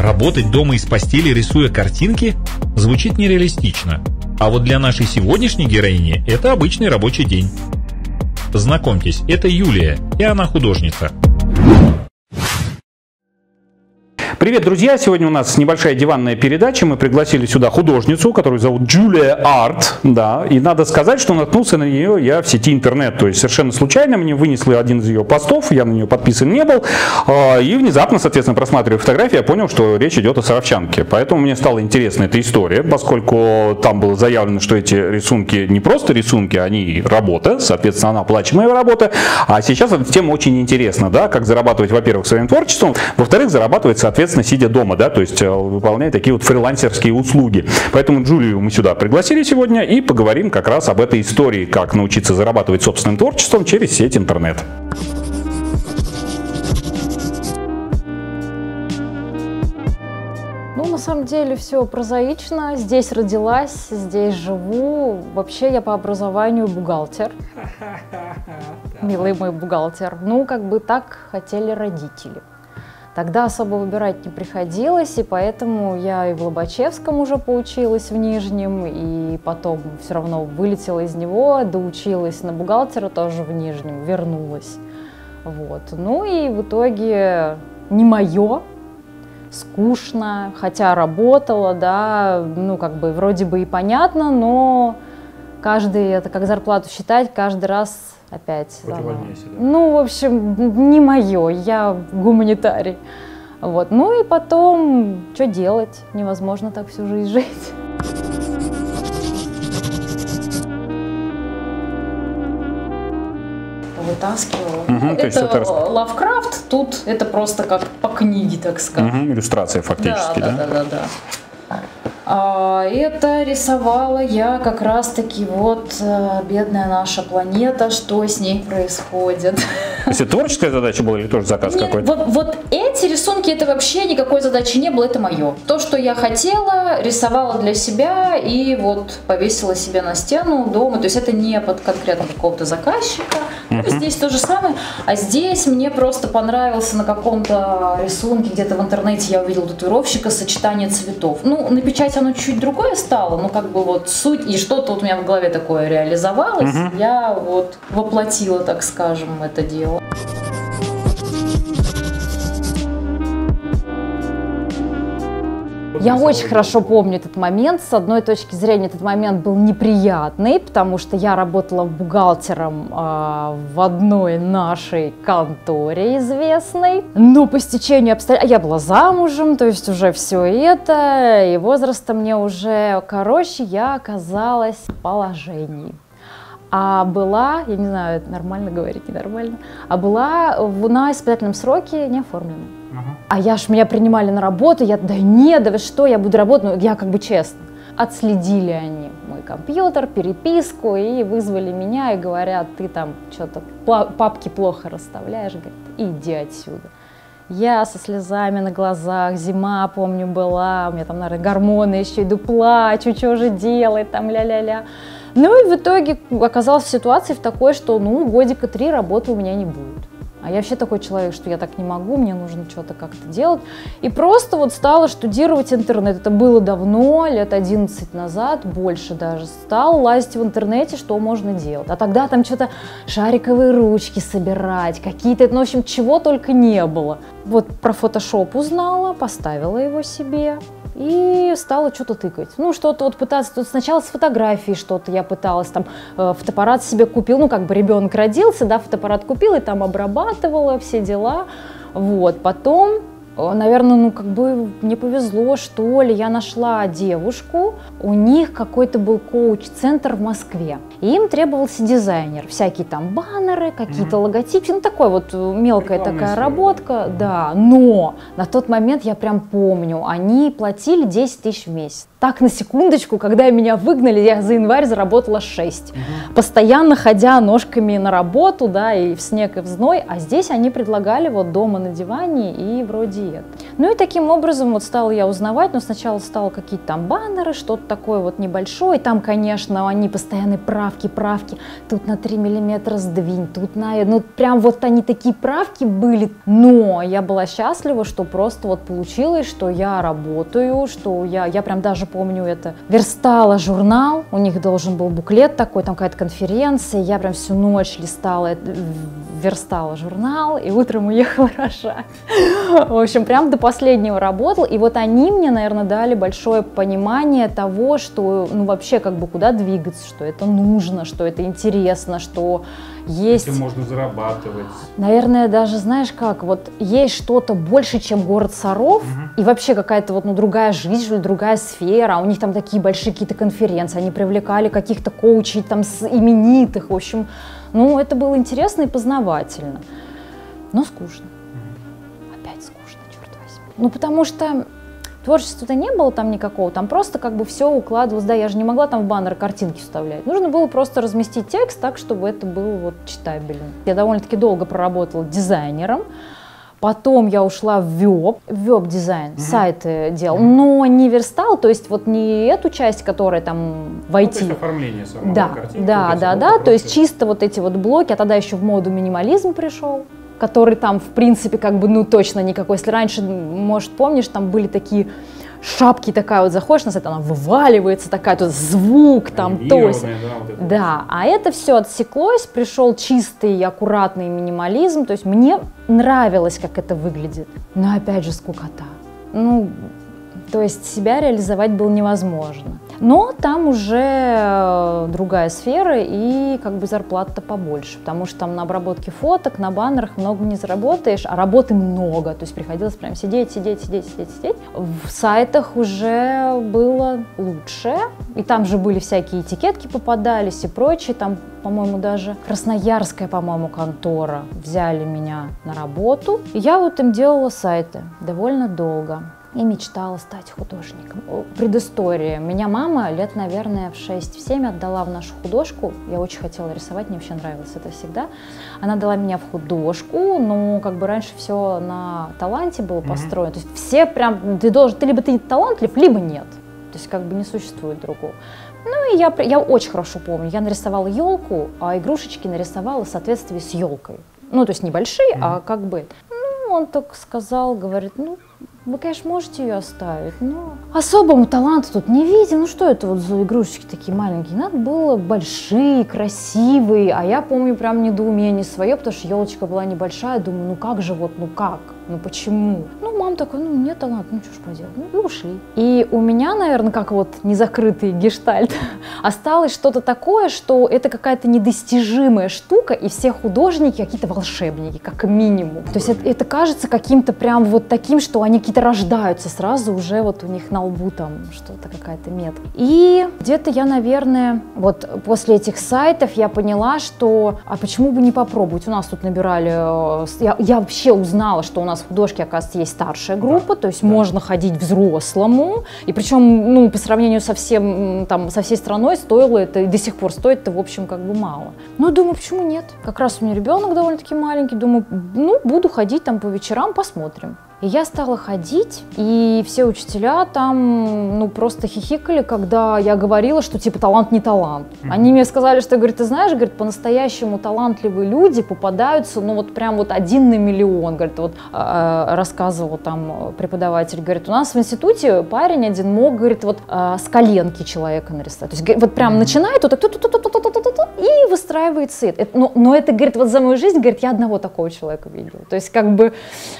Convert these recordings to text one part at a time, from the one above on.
Работать дома из постели, рисуя картинки, звучит нереалистично. А вот для нашей сегодняшней героини это обычный рабочий день. Знакомьтесь, это Юлия, и она художница. Привет, друзья! Сегодня у нас небольшая диванная передача. Мы пригласили сюда художницу, которую зовут Джулия Арт. Да, и надо сказать, что наткнулся на нее я в сети интернет. То есть совершенно случайно мне вынесли один из ее постов, я на нее подписан не был. А, и внезапно, соответственно, просматривая фотографии, я понял, что речь идет о саровчанке. Поэтому мне стала интересна эта история, поскольку там было заявлено, что эти рисунки не просто рисунки, они работа, соответственно, она оплачиваемая работа. А сейчас эта тема очень интересна, да, как зарабатывать, во-первых, своим творчеством, во-вторых, зарабатывать, соответственно, соответственно, сидя дома, да, то есть э, выполняя такие вот фрилансерские услуги. Поэтому Джулию мы сюда пригласили сегодня и поговорим как раз об этой истории, как научиться зарабатывать собственным творчеством через сеть интернет. Ну, на самом деле все прозаично. Здесь родилась, здесь живу. Вообще я по образованию бухгалтер. Милый мой бухгалтер. Ну, как бы так хотели родители. Тогда особо выбирать не приходилось, и поэтому я и в Лобачевском уже поучилась в Нижнем, и потом все равно вылетела из него, доучилась на бухгалтера тоже в Нижнем, вернулась. Вот. Ну и в итоге не мое, скучно, хотя работала, да, ну как бы вроде бы и понятно, но каждый, это как зарплату считать, каждый раз опять. Хоть Ну, в общем, не мое, я гуманитарий. Вот. Ну и потом, что делать? Невозможно так всю жизнь жить. вытаскивала. Угу, это, это Лавкрафт, тут это просто как по книге, так сказать. Угу, иллюстрация фактически, да? Да, да, да, да. да. А, это рисовала я как раз-таки вот э, бедная наша планета, что с ней происходит. Это творческая задача была или тоже заказ какой-то? Вот, вот эти рисунки, это вообще никакой задачи не было, это мое. То, что я хотела, рисовала для себя и вот повесила себе на стену дома. То есть это не под конкретно какого-то заказчика. Uh-huh. Здесь то же самое. А здесь мне просто понравился на каком-то рисунке, где-то в интернете я увидела татуировщика сочетание цветов. Ну, на печать оно чуть другое стало, но как бы вот суть, и что-то вот у меня в голове такое реализовалось, угу. я вот воплотила, так скажем, это дело. Я очень хорошо помню этот момент. С одной точки зрения, этот момент был неприятный, потому что я работала бухгалтером э, в одной нашей конторе известной. Но по стечению обстоятельств... Я была замужем, то есть уже все это, и возраста мне уже... Короче, я оказалась в положении. А была, я не знаю, нормально говорить, ненормально, а была на испытательном сроке не оформлена. А я ж меня принимали на работу, я, да нет, да вы что, я буду работать, ну я как бы честно. Отследили они мой компьютер, переписку и вызвали меня и говорят, ты там что-то папки плохо расставляешь, говорит, иди отсюда. Я со слезами на глазах, зима, помню, была, у меня там, наверное, гормоны еще иду, плачу, что же делать, там ля-ля-ля. Ну и в итоге оказалась в ситуации в такой, что, ну, годика три работы у меня не будет. А я вообще такой человек, что я так не могу, мне нужно что-то как-то делать. И просто вот стала штудировать интернет. Это было давно, лет 11 назад, больше даже. Стал лазить в интернете, что можно делать. А тогда там что-то шариковые ручки собирать, какие-то, ну, в общем, чего только не было. Вот про фотошоп узнала, поставила его себе и стала что-то тыкать. Ну, что-то вот пытаться, тут сначала с фотографией что-то я пыталась, там, э, фотоаппарат себе купил, ну, как бы ребенок родился, да, фотоаппарат купил и там обрабатывала все дела, вот, потом наверное, ну как бы мне повезло, что ли, я нашла девушку, у них какой-то был коуч-центр в Москве, и им требовался дизайнер, всякие там баннеры, какие-то mm-hmm. логотипы, ну такой вот э, мелкая Рекламная такая история. работка, mm-hmm. да, но на тот момент я прям помню, они платили 10 тысяч в месяц. Так, на секундочку, когда меня выгнали, я за январь заработала 6. Угу. Постоянно ходя ножками на работу, да, и в снег, и в зной. А здесь они предлагали вот дома на диване и вроде это. Ну и таким образом вот стала я узнавать, но сначала стало какие-то там баннеры, что-то такое вот небольшое. Там, конечно, они постоянные правки, правки. Тут на 3 миллиметра сдвинь, тут на... Ну прям вот они такие правки были. Но я была счастлива, что просто вот получилось, что я работаю, что я, я прям даже помню это. Верстала журнал, у них должен был буклет такой, там какая-то конференция. Я прям всю ночь листала, верстала журнал и утром уехала рожать. В общем, прям до последнего работал. И вот они мне, наверное, дали большое понимание того, что, ну, вообще, как бы, куда двигаться, что это нужно, что это интересно, что есть... Этим можно зарабатывать. Наверное, даже, знаешь как, вот есть что-то больше, чем город Саров, угу. и вообще какая-то вот, ну, другая жизнь, что ли, другая сфера, у них там такие большие какие-то конференции, они привлекали каких-то коучей там с именитых, в общем, ну, это было интересно и познавательно, но скучно. Ну, потому что Творчества-то не было там никакого, там просто как бы все укладывалось, да, я же не могла там в баннер картинки вставлять. Нужно было просто разместить текст так, чтобы это было вот читабельно. Я довольно-таки долго проработала дизайнером, Потом я ушла в веб, веб-дизайн, mm-hmm. сайты делал, mm-hmm. но не верстал, то есть вот не эту часть, которая там в IT. Ну, оформление самого да, картинки. Да, да, да, то есть чисто вот эти вот блоки, а тогда еще в моду минимализм пришел который там, в принципе, как бы, ну, точно никакой. Если раньше, может, помнишь, там были такие шапки такая вот заходишь на сайт, она вываливается такая, тут звук там, то есть. Да, вот это да, а это все отсеклось, пришел чистый, аккуратный минимализм, то есть мне нравилось, как это выглядит, но опять же скукота. Ну, то есть себя реализовать было невозможно. Но там уже э, другая сфера и как бы зарплата-то побольше, потому что там на обработке фоток, на баннерах много не заработаешь, а работы много, то есть приходилось прям сидеть, сидеть, сидеть, сидеть, сидеть. В сайтах уже было лучше, и там же были всякие этикетки попадались и прочее, там по-моему, даже красноярская, по-моему, контора взяли меня на работу. И я вот им делала сайты довольно долго и мечтала стать художником. Предыстория. Меня мама лет, наверное, в 6-7 отдала в нашу художку. Я очень хотела рисовать, мне вообще нравилось это всегда. Она дала меня в художку, но как бы раньше все на таланте было построено. Mm-hmm. То есть все прям, ты должен, ты либо ты талантлив, либо нет. То есть как бы не существует другого. Ну и я, я очень хорошо помню, я нарисовала елку, а игрушечки нарисовала в соответствии с елкой. Ну, то есть небольшие, mm-hmm. а как бы. Ну, он так сказал, говорит, ну, вы, конечно, можете ее оставить, но особому таланту тут не видим. Ну что это вот за игрушечки такие маленькие? Надо было большие, красивые. А я помню прям недоумение свое, потому что елочка была небольшая. Думаю, ну как же вот, ну как? Ну почему? Ну, мама такой, ну нет таланта, ну что ж поделать. Ну и ушли. И у меня, наверное, как вот незакрытый гештальт, осталось что-то такое, что это какая-то недостижимая штука, и все художники какие-то волшебники, как минимум. То есть это, это кажется каким-то прям вот таким, что они какие-то рождаются сразу уже вот у них на лбу там что-то какая-то метка. И где-то я, наверное, вот после этих сайтов я поняла, что а почему бы не попробовать? У нас тут набирали, э, я, я вообще узнала, что у нас в художке, оказывается, есть старшая группа, то есть да. можно ходить взрослому, и причем, ну, по сравнению со всем, там, со всей страной стоило это, и до сих пор стоит это, в общем, как бы мало. Ну, думаю, почему нет? Как раз у меня ребенок довольно-таки маленький, думаю, ну, буду ходить там по вечерам, посмотрим. И я стала ходить, и все учителя там, ну, просто хихикали, когда я говорила, что, типа, талант не талант. Они мне сказали, что, говорит, ты знаешь, говорит, по-настоящему талантливые люди попадаются, ну, вот прям вот один на миллион, говорит, вот э, рассказывал там преподаватель, говорит, у нас в институте парень один мог, говорит, вот э, с коленки человека нарисовать. То есть, вот прям начинает вот так, и выстраивает цвет. но, но это, говорит, вот за мою жизнь, говорит, я одного такого человека видела. То есть, как бы,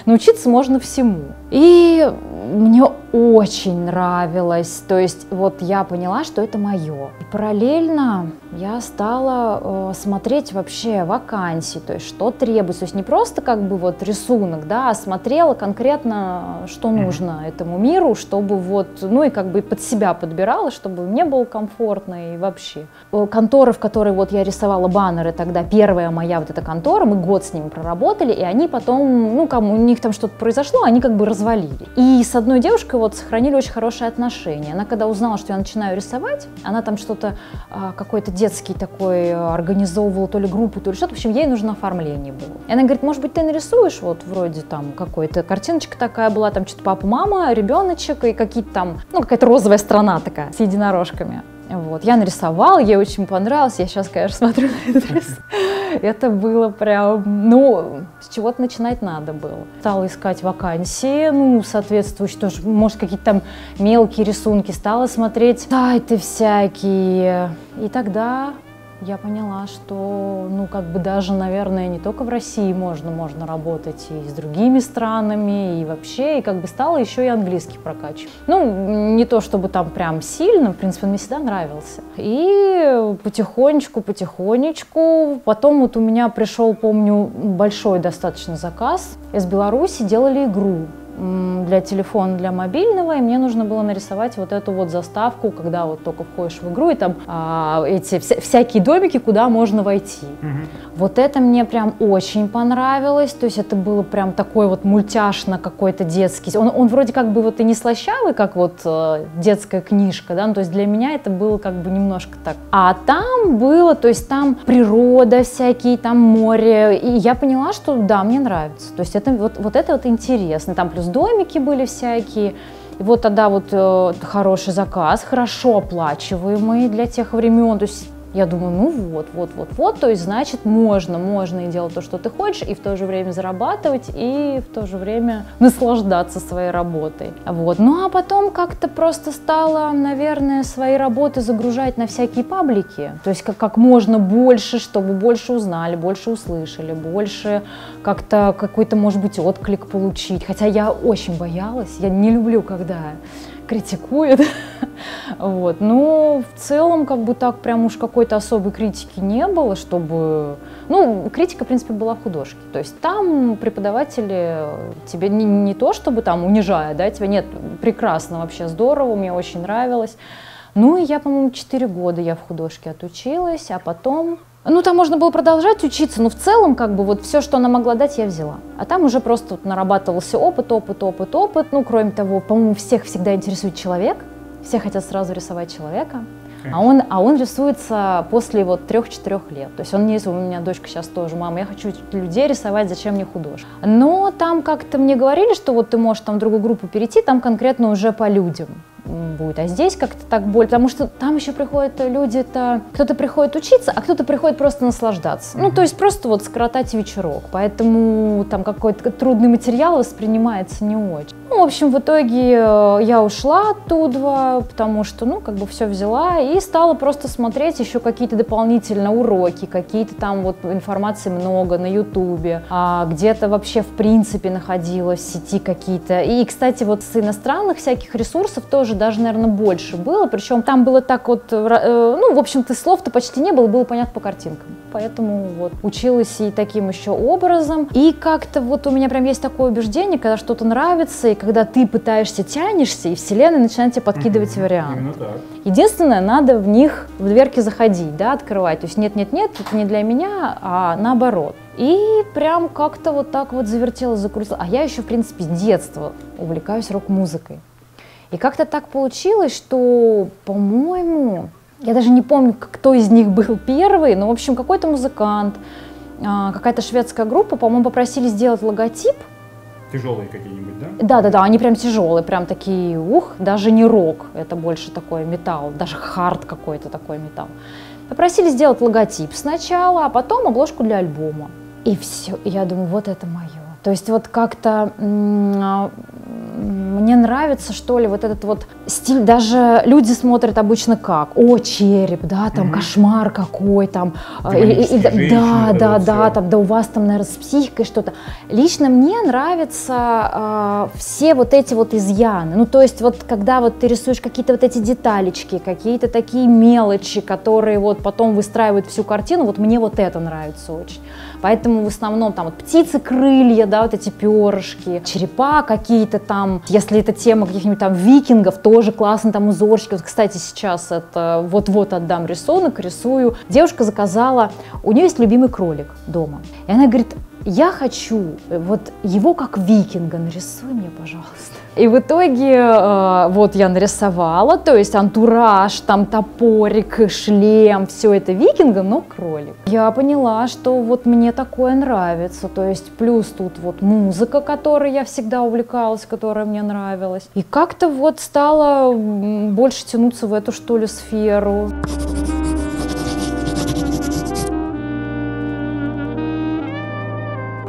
научиться можно все всему. И мне очень нравилось, то есть вот я поняла, что это мое. И параллельно я стала э, смотреть вообще вакансии, то есть что требуется, то есть не просто как бы вот рисунок, да, а смотрела конкретно, что нужно этому миру, чтобы вот, ну и как бы под себя подбирала, чтобы мне было комфортно и вообще. Э, конторы, в которой вот я рисовала баннеры тогда, первая моя вот эта контора, мы год с ними проработали, и они потом, ну, кому у них там что-то произошло, они как бы развалили. И с одной девушкой вот сохранили очень хорошие отношения. Она когда узнала, что я начинаю рисовать, она там что-то, а, какой-то детский такой э, организовывала, то ли группу, то ли что-то. В общем, ей нужно оформление было. И она говорит, может быть, ты нарисуешь вот вроде там какой-то картиночка такая была, там что-то папа, мама, ребеночек и какие-то там, ну, какая-то розовая страна такая с единорожками. Вот. Я нарисовала, ей очень понравилось. Я сейчас, конечно, смотрю на этот рис. Это было прям, ну, с чего-то начинать надо было. Стала искать вакансии, ну, соответствующие тоже, может, какие-то там мелкие рисунки. Стала смотреть сайты всякие. И тогда я поняла, что, ну, как бы даже, наверное, не только в России можно, можно работать и с другими странами, и вообще, и как бы стала еще и английский прокачивать. Ну, не то чтобы там прям сильно, в принципе, он мне всегда нравился. И потихонечку, потихонечку, потом вот у меня пришел, помню, большой достаточно заказ. Из Беларуси делали игру для телефона, для мобильного, и мне нужно было нарисовать вот эту вот заставку, когда вот только входишь в игру, и там а, эти вся, всякие домики, куда можно войти. Угу. Вот это мне прям очень понравилось, то есть это было прям такой вот мультяшно какой-то детский. Он, он вроде как бы вот и не слащавый, как вот э, детская книжка, да, ну, то есть для меня это было как бы немножко так. А там было, то есть там природа всякие, там море, и я поняла, что да, мне нравится, то есть это вот, вот это вот интересно, там плюс домики были всякие. И вот тогда вот э, хороший заказ, хорошо оплачиваемый для тех времен. То есть я думаю, ну вот, вот, вот, вот, то есть значит можно, можно и делать то, что ты хочешь, и в то же время зарабатывать, и в то же время наслаждаться своей работой. Вот. Ну а потом как-то просто стала, наверное, свои работы загружать на всякие паблики, то есть как, как можно больше, чтобы больше узнали, больше услышали, больше как-то какой-то, может быть, отклик получить. Хотя я очень боялась, я не люблю, когда критикует. вот. Но в целом как бы так прям уж какой-то особой критики не было, чтобы... Ну, критика, в принципе, была в художке. То есть там преподаватели тебе не, не то, чтобы там унижая, да, тебя нет, прекрасно вообще, здорово, мне очень нравилось. Ну и я, по-моему, 4 года я в художке отучилась, а потом ну, там можно было продолжать учиться, но в целом, как бы, вот все, что она могла дать, я взяла. А там уже просто вот нарабатывался опыт, опыт, опыт, опыт. Ну, кроме того, по-моему, всех всегда интересует человек. Все хотят сразу рисовать человека. А он, а он рисуется после вот трех-четырех лет. То есть он не у меня дочка сейчас тоже, мама, я хочу людей рисовать, зачем мне художник. Но там как-то мне говорили, что вот ты можешь там в другую группу перейти, там конкретно уже по людям будет. А здесь как-то так боль, потому что там еще приходят люди-то, кто-то приходит учиться, а кто-то приходит просто наслаждаться. Ну, то есть просто вот скоротать вечерок. Поэтому там какой-то трудный материал воспринимается не очень. Ну, в общем, в итоге э, я ушла оттуда, потому что, ну, как бы все взяла и стала просто смотреть еще какие-то дополнительные уроки, какие-то там вот информации много на ютубе, а где-то вообще в принципе находилась в сети какие-то. И, кстати, вот с иностранных всяких ресурсов тоже даже, наверное, больше было, причем там было так вот, э, ну, в общем-то, слов-то почти не было, было понятно по картинкам. Поэтому вот училась и таким еще образом. И как-то вот у меня прям есть такое убеждение, когда что-то нравится, и когда ты пытаешься, тянешься, и вселенная начинает тебе подкидывать mm-hmm. варианты. Единственное, надо в них, в дверки заходить, да, открывать. То есть нет-нет-нет, это не для меня, а наоборот. И прям как-то вот так вот завертела, закрутила. А я еще, в принципе, с детства увлекаюсь рок-музыкой. И как-то так получилось, что, по-моему, я даже не помню, кто из них был первый, но, в общем, какой-то музыкант, а, какая-то шведская группа, по-моему, попросили сделать логотип. Тяжелые какие-нибудь, да? Да, да, да, они прям тяжелые, прям такие, ух, даже не рок, это больше такой металл, даже хард какой-то такой металл. Попросили сделать логотип сначала, а потом обложку для альбома. И все, я думаю, вот это мое. То есть вот как-то а, мне нравится, что ли, вот этот вот стиль. Даже люди смотрят обычно как, о, череп, да, там угу. кошмар какой, там, и, и, и, женщины, да, да, да, там, да у вас там, наверное, с психикой что-то. Лично мне нравятся э, все вот эти вот изъяны. Ну, то есть вот когда вот ты рисуешь какие-то вот эти деталечки, какие-то такие мелочи, которые вот потом выстраивают всю картину, вот мне вот это нравится очень. Поэтому в основном там вот птицы, крылья, да, вот эти перышки, черепа какие-то там. Если это тема каких-нибудь там викингов, тоже классно там узорчики. Вот, кстати, сейчас это вот-вот отдам рисунок, рисую. Девушка заказала, у нее есть любимый кролик дома. И она говорит, я хочу вот его как викинга, нарисуй мне, пожалуйста. И в итоге э, вот я нарисовала, то есть антураж, там топорик, шлем, все это викинга, но кролик. Я поняла, что вот мне такое нравится, то есть плюс тут вот музыка, которой я всегда увлекалась, которая мне нравилась. И как-то вот стала больше тянуться в эту что ли сферу.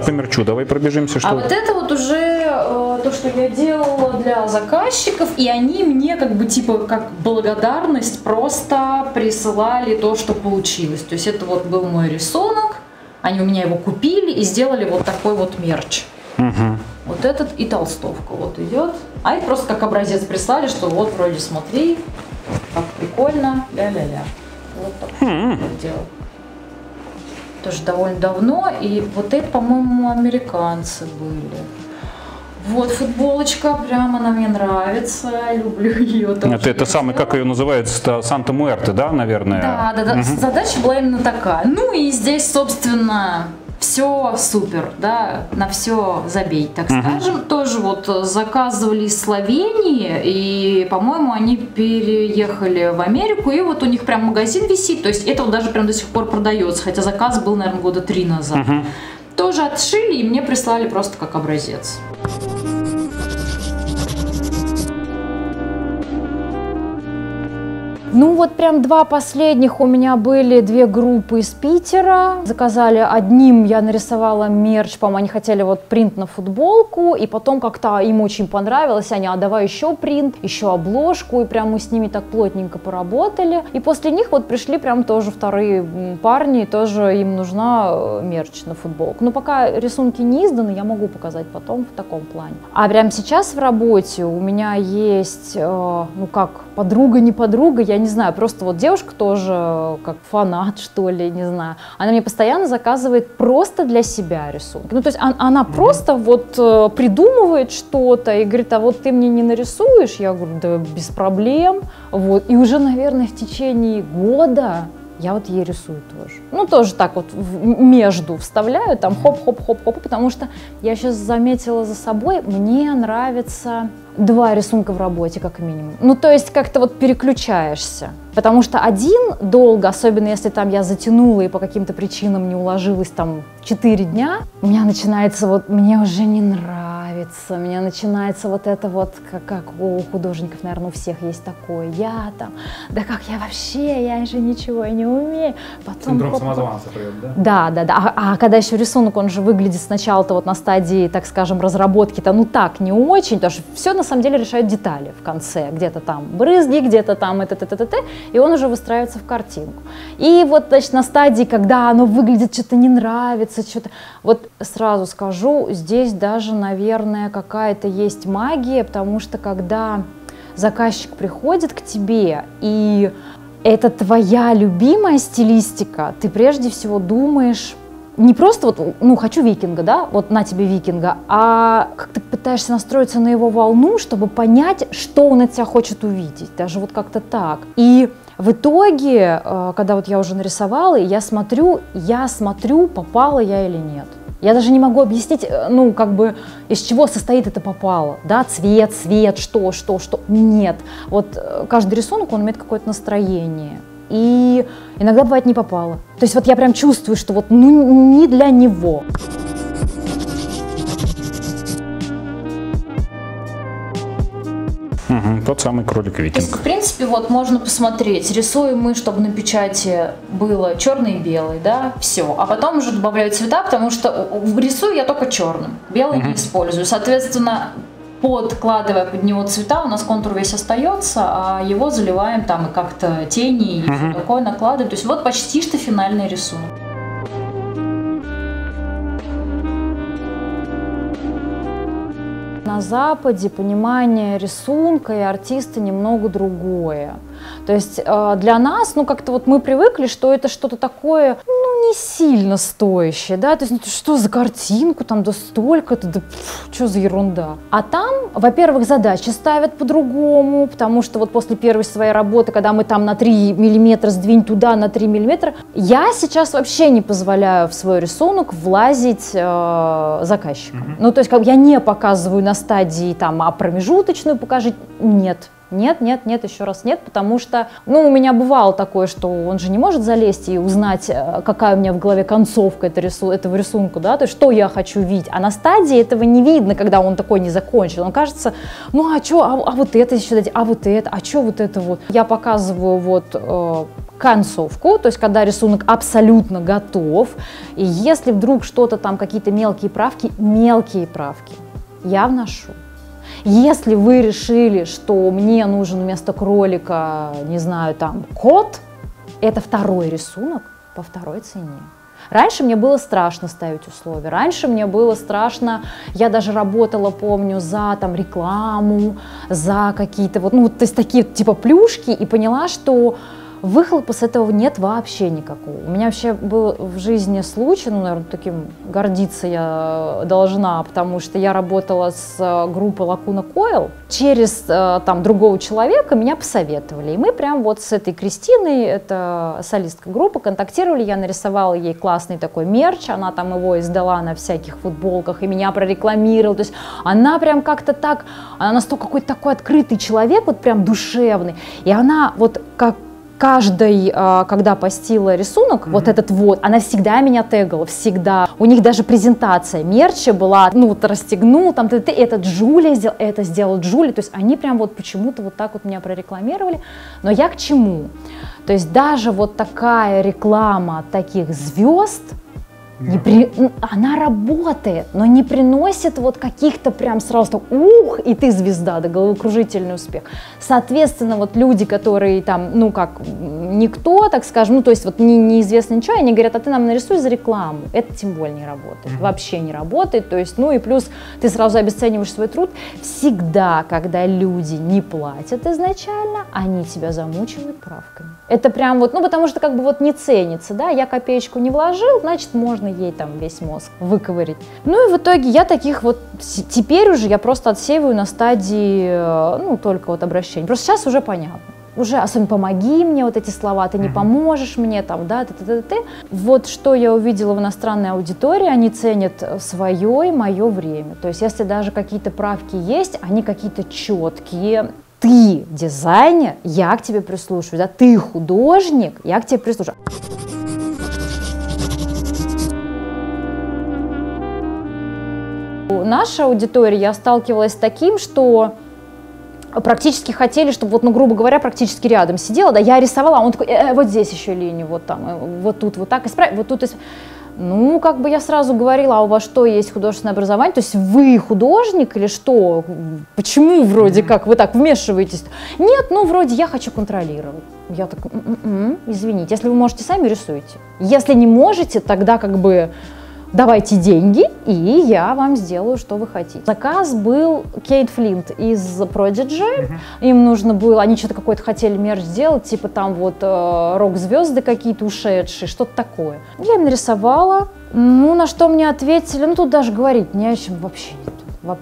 По мерчу давай пробежимся. Что... А вот это вот уже э, то, что я делала для заказчиков, и они мне как бы типа как благодарность просто присылали то, что получилось. То есть это вот был мой рисунок, они у меня его купили и сделали вот такой вот мерч. Угу. Вот этот и толстовка вот идет. А это просто как образец прислали, что вот вроде смотри, как прикольно, ля-ля-ля. Вот так Хм. вот делал. Тоже довольно давно. И вот это, по-моему, американцы были. Вот футболочка, прям она мне нравится, люблю ее. Это, это самый, как ее называется, Санта Муэрте, да, наверное? Да, да, да. Мгм. Задача была именно такая. Ну и здесь, собственно, все супер, да, на все забей, так Мгм. скажем. Тоже вот заказывали из Словении, и, по-моему, они переехали в Америку, и вот у них прям магазин висит, то есть это вот даже прям до сих пор продается, хотя заказ был, наверное, года три назад. Мгм. Тоже отшили, и мне прислали просто как образец. Ну вот прям два последних у меня были две группы из Питера. Заказали одним, я нарисовала мерч, по-моему, они хотели вот принт на футболку, и потом как-то им очень понравилось, они, а давай еще принт, еще обложку, и прям мы с ними так плотненько поработали. И после них вот пришли прям тоже вторые парни, тоже им нужна э, мерч на футболку. Но пока рисунки не изданы, я могу показать потом в таком плане. А прямо сейчас в работе у меня есть, э, ну как, подруга, не подруга, я не знаю, просто вот девушка тоже э, как фанат, что ли, не знаю. Она мне постоянно заказывает просто для себя рисунки. Ну, то есть он- она просто вот э, придумывает что-то и говорит, а вот ты мне не нарисуешь? Я говорю, да без проблем. Вот. И уже, наверное, в течение года я вот ей рисую тоже. Ну, тоже так вот между вставляю, там хоп-хоп-хоп-хоп, потому что я сейчас заметила за собой, мне нравится два рисунка в работе, как минимум. Ну, то есть как-то вот переключаешься. Потому что один долго, особенно если там я затянула и по каким-то причинам не уложилась там 4 дня, у меня начинается вот, мне уже не нравится, у меня начинается вот это вот, как, как у художников, наверное, у всех есть такое, я там, да как я вообще, я же ничего не умею. Потом Синдром хоп- самозванца прет, да? да, да, да. А, а когда еще рисунок, он же выглядит сначала-то вот на стадии, так скажем, разработки-то, ну так, не очень, потому что все на самом деле решают детали в конце. Где-то там брызги, где-то там это, это, это, это, и он уже выстраивается в картинку. И вот, значит, на стадии, когда оно выглядит, что-то не нравится, что-то... Вот сразу скажу, здесь даже, наверное, какая-то есть магия, потому что когда заказчик приходит к тебе и это твоя любимая стилистика, ты прежде всего думаешь не просто вот, ну, хочу викинга, да, вот на тебе викинга, а как ты пытаешься настроиться на его волну, чтобы понять, что он от тебя хочет увидеть, даже вот как-то так. И в итоге, э, когда вот я уже нарисовала, я смотрю, я смотрю, попала я или нет. Я даже не могу объяснить, э, ну, как бы, из чего состоит это попало, да, цвет, свет, что, что, что. Нет. Вот э, каждый рисунок, он имеет какое-то настроение. И иногда бывает не попало. То есть вот я прям чувствую, что вот ну, не для него. Мгм, Тот самый кролик То есть, викинг. в принципе, вот можно посмотреть, рисуем мы, чтобы на печати было черный и белый, да, все. А потом уже добавляю цвета, потому что рисую я только черным, белый не использую. Соответственно, подкладывая под него цвета, у нас контур весь остается, а его заливаем там и как-то тени и всё такое накладываем. То есть вот почти что финальный рисунок. На Западе понимание рисунка и артиста немного другое. То есть э, для нас, ну как-то вот мы привыкли, что это что-то такое, ну не сильно стоящее, да, то есть, ну, что за картинку, там, да столько-то, да что за ерунда. А там, во-первых, задачи ставят по-другому, потому что вот после первой своей работы, когда мы там на 3 миллиметра сдвинь туда, на 3 миллиметра, я сейчас вообще не позволяю в свой рисунок влазить э, заказчикам. Mm-hmm. Ну, то есть, как я не показываю на стадии, там, а промежуточную покажи, нет, нет, нет, нет, еще раз нет, потому что, ну, у меня бывало такое, что он же не может залезть и узнать, э, какая у меня в голове концовка этого, рису, этого рисунка, да, то есть что я хочу видеть. А на стадии этого не видно, когда он такой не закончил. Он кажется, ну, а что, а, а вот это еще дать, а вот это, а что вот это вот. Я показываю вот э, концовку, то есть когда рисунок абсолютно готов, и если вдруг что-то там, какие-то мелкие правки, мелкие правки я вношу. Если вы решили, что мне нужен вместо кролика, не знаю, там, кот, это второй рисунок по второй цене. Раньше мне было страшно ставить условия. Раньше мне было страшно, я даже работала, помню, за там рекламу, за какие-то вот, ну, то есть такие типа плюшки, и поняла, что Выхлопа с этого нет вообще никакого. У меня вообще был в жизни случай, ну, наверное, таким гордиться я должна, потому что я работала с э, группой Lacuna Coil. Через э, там другого человека меня посоветовали. И мы прям вот с этой Кристиной, это солистка группы, контактировали. Я нарисовала ей классный такой мерч, она там его издала на всяких футболках и меня прорекламировала. То есть она прям как-то так, она настолько какой-то такой открытый человек, вот прям душевный. И она вот как каждой, а, когда постила рисунок, mm-hmm. вот этот вот, она всегда меня тегала, всегда. У них даже презентация мерча была, ну вот расстегнул, там, ты, ты, это Джулия сделал, это сделал Джулия, то есть они прям вот почему-то вот так вот меня прорекламировали. Но я к чему? То есть даже вот такая реклама таких звезд, не при... Она работает, но не приносит вот каких-то прям сразу так, ух, и ты звезда, да, головокружительный успех. Соответственно, вот люди, которые там, ну как, никто, так скажем, ну то есть вот не, неизвестно ничего, они говорят, а ты нам нарисуй за рекламу. Это тем более не работает, вообще не работает. То есть, ну и плюс ты сразу обесцениваешь свой труд. Всегда, когда люди не платят изначально, они тебя замучивают правками. Это прям вот, ну потому что как бы вот не ценится, да, я копеечку не вложил, значит можно ей там весь мозг выковырить. Ну и в итоге я таких вот, теперь уже я просто отсеиваю на стадии, э, ну, только вот обращения. Просто сейчас уже понятно уже особенно помоги мне, вот эти слова, ты не поможешь мне, там, да, ты, ты, ты, ты. Вот что я увидела в иностранной аудитории, они ценят свое и мое время. То есть если даже какие-то правки есть, они какие-то четкие. Ты дизайнер, я к тебе прислушиваюсь, да, ты художник, я к тебе прислушиваюсь. Наша аудитория, я сталкивалась с таким, что практически хотели, чтобы, вот, ну, грубо говоря, практически рядом сидела, да, я рисовала, а он такой, э, вот здесь еще линию, вот там, э, вот тут, вот так, исправь, вот тут, ну, как бы я сразу говорила, а у вас что, есть художественное образование? То есть вы художник или что? Почему вроде как вы так вмешиваетесь? Нет, ну, вроде я хочу контролировать. Я так, м-м-м, извините, если вы можете, сами рисуйте. Если не можете, тогда как бы давайте деньги, и я вам сделаю, что вы хотите. Заказ был Кейт Флинт из Prodigy. Uh-huh. Им нужно было, они что-то какой-то хотели мерч сделать, типа там вот э, рок-звезды какие-то ушедшие, что-то такое. Я им нарисовала, ну, на что мне ответили, ну, тут даже говорить не о чем вообще.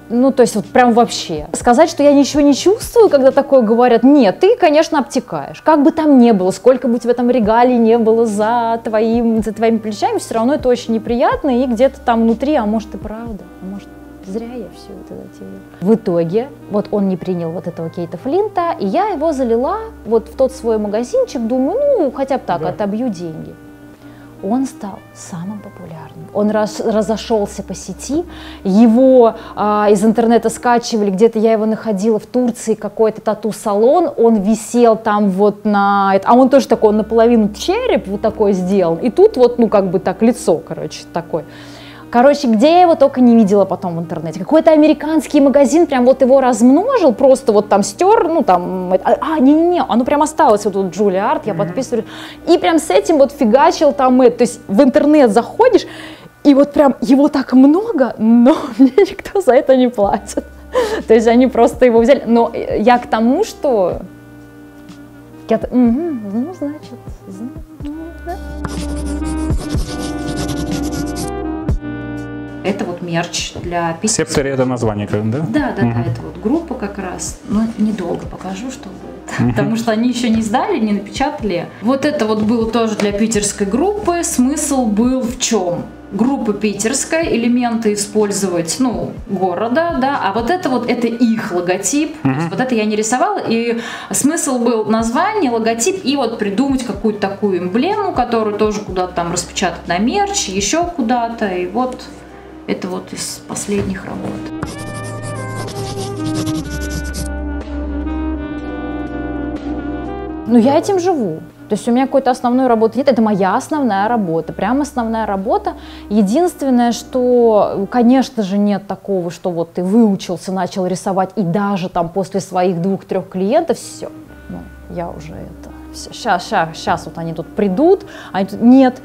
Ну, то есть вот прям вообще. Сказать, что я ничего не чувствую, когда такое говорят, нет, ты, конечно, обтекаешь. Как бы там ни было, сколько бы тебе там регалий не было за, твоим, за твоими плечами, все равно это очень неприятно, и где-то там внутри, а может и правда, а может зря я все это затеяла. В итоге, вот он не принял вот этого Кейта Флинта, и я его залила вот в тот свой магазинчик, думаю, ну, хотя бы так, да. отобью деньги он стал самым популярным. Он раз, разошелся по сети, его а, из интернета скачивали, где-то я его находила в Турции, какой-то тату-салон, он висел там вот на... А он тоже такой, он наполовину череп вот такой сделан, и тут вот, ну, как бы так лицо, короче, такое. Короче, где я его только не видела потом в интернете. Какой-то американский магазин прям вот его размножил, просто вот там стер, ну там, а, не-не-не, оно прям осталось вот тут Джулия Арт, я подписываю. И прям с этим вот фигачил там, это, то есть в интернет заходишь, и вот прям его так много, но мне никто за это не платит. То есть они просто его взяли. Но я к тому, что... Я, угу, ну, значит, ну, Это вот мерч для питерского. Септори это название, да? Да, да, да, это вот группа как раз. Но недолго покажу, что будет. Потому что они еще не издали, не напечатали. Вот это вот было тоже для питерской группы. Смысл был в чем? группа питерская, элементы использовать, ну, города, да, а вот это вот, это их логотип, uh-huh. вот это я не рисовала, и смысл был название, логотип, и вот придумать какую-то такую эмблему, которую тоже куда-то там распечатать на мерч, еще куда-то, и вот это вот из последних работ. Ну, я этим живу. То есть у меня какой-то основной работы нет, это моя основная работа, прям основная работа. Единственное, что, конечно же, нет такого, что вот ты выучился, начал рисовать, и даже там после своих двух-трех клиентов все, ну, я уже это, сейчас, сейчас, сейчас вот они тут придут, они тут, нет,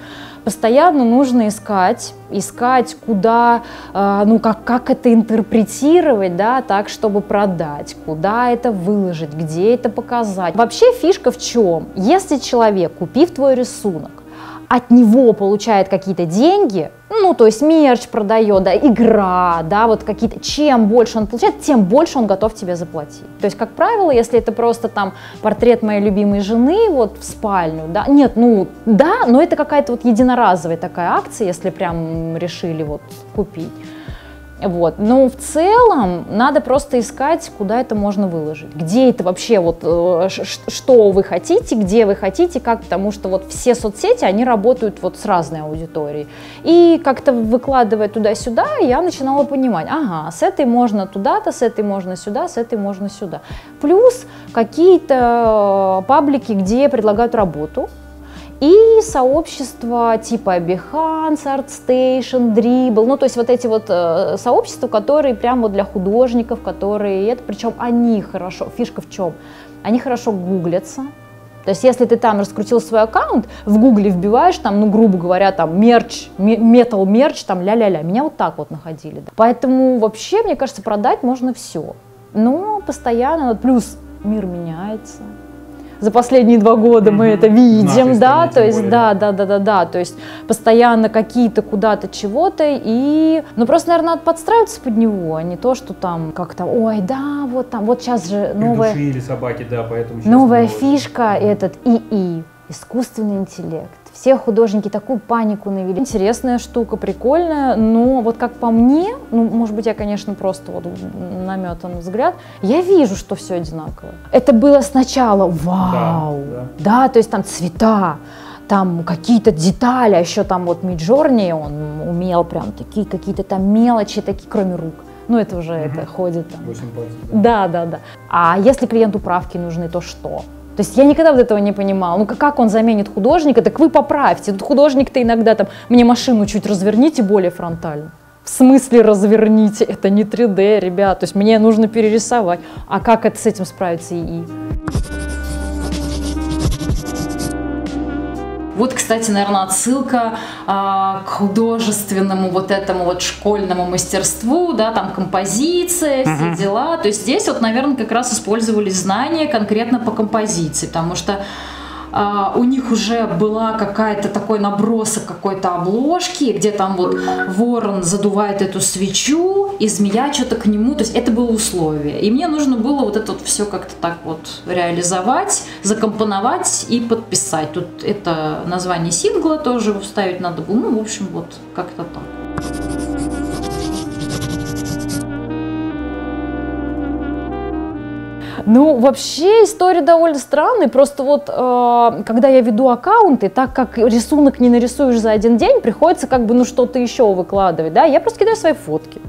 постоянно нужно искать, искать, куда, э, ну, как, как это интерпретировать, да, так, чтобы продать, куда это выложить, где это показать. Вообще фишка в чем? Если человек, купив твой рисунок, от него получает какие-то деньги, ну, то есть мерч продает, да, игра, да, вот какие-то, чем больше он получает, тем больше он готов тебе заплатить. То есть, как правило, если это просто там портрет моей любимой жены вот в спальню, да, нет, ну, да, но это какая-то вот единоразовая такая акция, если прям решили вот купить. Вот. Но в целом надо просто искать, куда это можно выложить. Где это вообще, вот, э, что вы хотите, где вы хотите, как, потому что вот все соцсети, они работают вот с разной аудиторией. И как-то выкладывая туда-сюда, я начинала понимать, ага, с этой можно туда-то, с этой можно сюда, с этой можно сюда. Плюс какие-то э, паблики, где предлагают работу, и сообщества типа Behance, ArtStation, Dribble, ну то есть вот эти вот э, сообщества, которые прям вот для художников, которые это, причем они хорошо, фишка в чем? Они хорошо гуглятся, то есть, если ты там раскрутил свой аккаунт, в гугле вбиваешь там, ну, грубо говоря, там, мерч, метал мерч, там, ля-ля-ля. Меня вот так вот находили. Да. Поэтому вообще, мне кажется, продать можно все. Но постоянно, плюс мир меняется, за последние два года мы это видим, да, то есть, да, да, да, да, да, то есть постоянно какие-то куда-то чего-то и, ну просто, наверное, надо подстраиваться под него, а не то, что там как-то, ой, да, вот там, вот сейчас же новая... или собаки, да, поэтому... Новая фишка этот ИИ, искусственный интеллект все художники такую панику навели. Интересная штука, прикольная, но вот как по мне, ну, может быть, я, конечно, просто вот наметан взгляд, я вижу, что все одинаково. Это было сначала вау, да, да. да то есть там цвета, там какие-то детали, а еще там вот Миджорни, он умел прям такие какие-то там мелочи, такие, кроме рук. Ну, это уже угу. это ходит там. 8 пальцев, да. да, да, да. А если клиенту правки нужны, то что? То есть я никогда вот этого не понимала. Ну как он заменит художника? Так вы поправьте. Тут художник-то иногда там, мне машину чуть разверните более фронтально. В смысле разверните? Это не 3D, ребят. То есть мне нужно перерисовать. А как это с этим справится ИИ? Вот, кстати, наверное, отсылка а, к художественному вот этому вот школьному мастерству, да, там композиция, все uh-huh. дела. То есть здесь вот, наверное, как раз использовались знания конкретно по композиции, потому что у них уже была какая-то такой набросок какой-то обложки, где там вот ворон задувает эту свечу, и змея что-то к нему, то есть это было условие. И мне нужно было вот это вот все как-то так вот реализовать, закомпоновать и подписать. Тут это название сингла тоже вставить надо было, ну, в общем, вот как-то так. Ну, вообще история довольно странная. Просто вот, э, когда я веду аккаунты, так как рисунок не нарисуешь за один день, приходится как бы, ну, что-то еще выкладывать, да, я просто кидаю свои фотки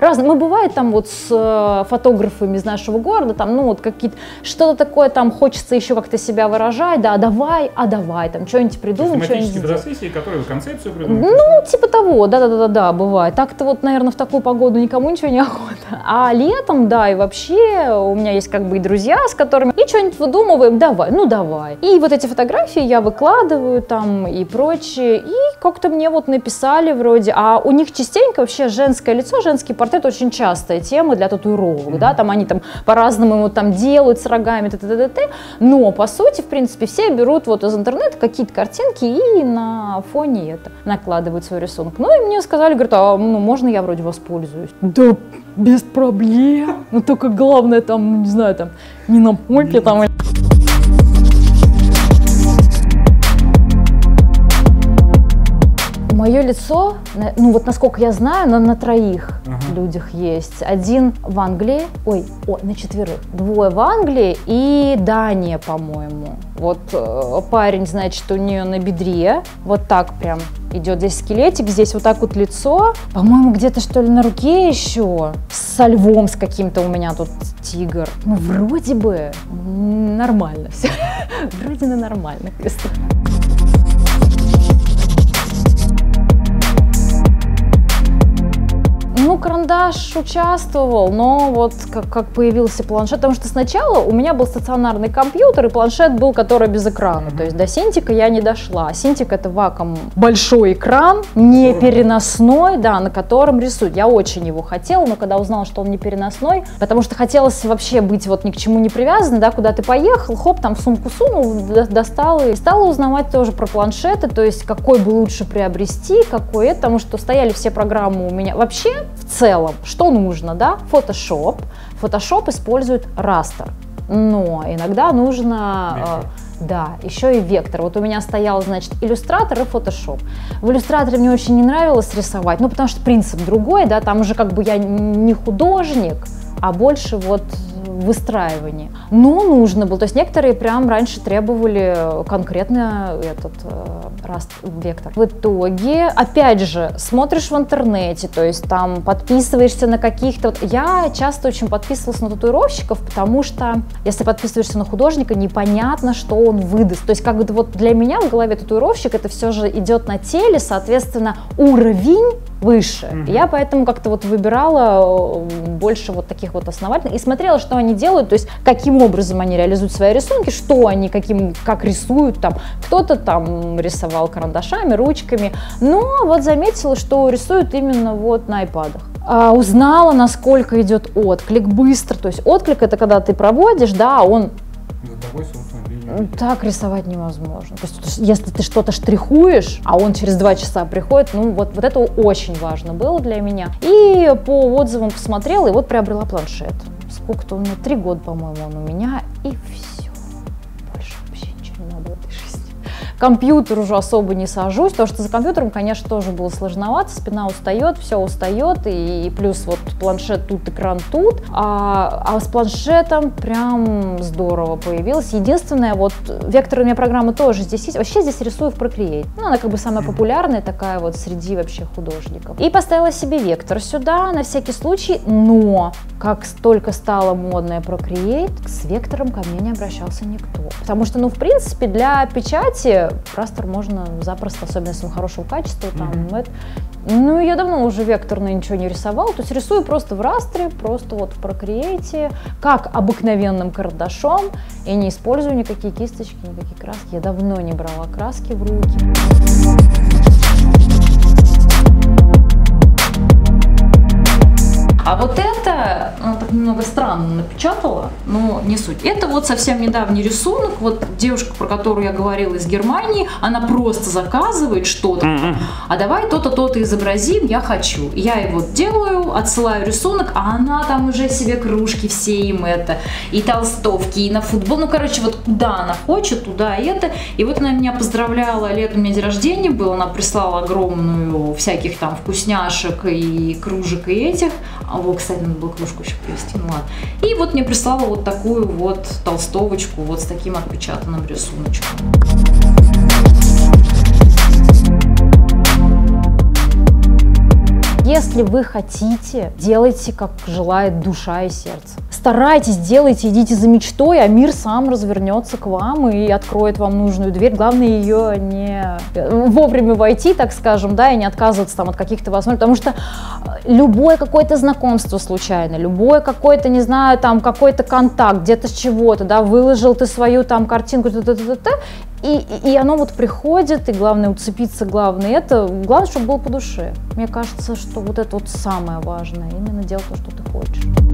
разные. Мы бывает там вот с э, фотографами из нашего города, там, ну вот какие-то, что-то такое там хочется еще как-то себя выражать, да, а давай, а давай, там что-нибудь придумать, что-нибудь фотосессии, которые концепцию придумать? Ну, типа того, да-да-да-да, бывает. Так-то вот, наверное, в такую погоду никому ничего не охота. А летом, да, и вообще у меня есть как бы и друзья, с которыми и что-нибудь выдумываем, давай, ну давай. И вот эти фотографии я выкладываю там и прочее, и как-то мне вот написали вроде, а у них частенько вообще женское лицо, женский портрет портрет очень частая тема для татуировок, mm-hmm. да, там они там по-разному его там делают с рогами, т -т -т -т -т, но по сути, в принципе, все берут вот из интернета какие-то картинки и на фоне это накладывают свой рисунок. Ну и мне сказали, говорят, а ну, можно я вроде воспользуюсь? Да, без проблем. Ну только главное там, не знаю, там не на попе там. Мое лицо, ну вот насколько я знаю, на, на троих uh-huh. людях есть. Один в Англии, ой, о, на четверых. Двое в Англии и Дания, по-моему. Вот э, парень, значит, у нее на бедре, вот так прям идет здесь скелетик, здесь вот так вот лицо. По-моему, где-то что ли на руке еще со львом с каким-то у меня тут тигр. Ну, вроде бы нормально все. Вроде на нормальных местах. Карандаш участвовал, но вот как, как появился планшет, потому что сначала у меня был стационарный компьютер, и планшет был, который без экрана, то есть до Синтика я не дошла. Синтик это ваком большой экран, не переносной, да, на котором рисуют. Я очень его хотела, но когда узнала, что он не переносной, потому что хотелось вообще быть вот ни к чему не привязанной, да, куда ты поехал, хоп, там в сумку сунул, достал и стала узнавать тоже про планшеты, то есть какой бы лучше приобрести, какой это, потому что стояли все программы у меня. Вообще, в целом, что нужно, да? Photoshop. Photoshop использует растер, но иногда нужно... Э, да, еще и вектор. Вот у меня стоял, значит, иллюстратор и фотошоп. В иллюстраторе мне очень не нравилось рисовать, ну, потому что принцип другой, да, там уже как бы я не художник, а больше вот выстраивании. Но нужно было, то есть некоторые прям раньше требовали конкретно этот э, раст, вектор. В итоге, опять же, смотришь в интернете, то есть там подписываешься на каких-то... Вот я часто очень подписывалась на татуировщиков, потому что если подписываешься на художника, непонятно, что он выдаст. То есть как бы вот для меня в голове татуировщик это все же идет на теле, соответственно, уровень выше. Mm-hmm. Я поэтому как-то вот выбирала э, больше вот таких вот основательных и смотрела, что они делают, то есть каким образом они реализуют свои рисунки, что они каким, как рисуют там. Кто-то там рисовал карандашами, ручками, но вот заметила, что рисуют именно вот на айпадах. А, узнала, насколько идет отклик быстро, то есть отклик это когда ты проводишь, да, он так рисовать невозможно. То есть, если ты что-то штрихуешь, а он через два часа приходит, ну вот, вот это очень важно было для меня. И по отзывам посмотрела, и вот приобрела планшет. Сколько-то у меня, три года, по-моему, он у меня, и все компьютер уже особо не сажусь, потому что за компьютером, конечно, тоже было сложновато, спина устает, все устает, и, плюс вот планшет тут, экран тут, а, а с планшетом прям здорово появилось. Единственное, вот векторная программа тоже здесь есть, вообще здесь рисую в Procreate, ну, она как бы самая популярная такая вот среди вообще художников. И поставила себе вектор сюда на всякий случай, но как только стало модное Procreate, с вектором ко мне не обращался никто. Потому что, ну, в принципе, для печати растер можно запросто, особенно если он хорошего качества. Там, mm-hmm. это. Ну, я давно уже векторно ничего не рисовал, то есть рисую просто в растре, просто вот в Procreate, как обыкновенным карандашом, и не использую никакие кисточки, никакие краски. Я давно не брала краски в руки. А вот это, она так немного странно напечатала, но не суть. Это вот совсем недавний рисунок, вот девушка, про которую я говорила из Германии, она просто заказывает что-то, mm-hmm. а давай то-то, то-то изобразим, я хочу. Я его делаю, отсылаю рисунок, а она там уже себе кружки все им это, и толстовки, и на футбол, ну короче, вот куда она хочет, туда это. И вот она меня поздравляла, летом у меня день рождения был, она прислала огромную всяких там вкусняшек и кружек и этих, а вот, кстати, надо было кружку еще привезти, ну ладно. И вот мне прислала вот такую вот толстовочку вот с таким отпечатанным рисуночком. Если вы хотите, делайте, как желает душа и сердце старайтесь, делайте, идите за мечтой, а мир сам развернется к вам и откроет вам нужную дверь. Главное ее не вовремя войти, так скажем, да, и не отказываться там от каких-то возможностей, потому что любое какое-то знакомство случайно, любое какое-то, не знаю, там какой-то контакт, где-то с чего-то, да, выложил ты свою там картинку, т -т -т -т -т, и, и оно вот приходит, и главное уцепиться, главное это, главное, чтобы было по душе. Мне кажется, что вот это вот самое важное, именно делать то, что ты хочешь.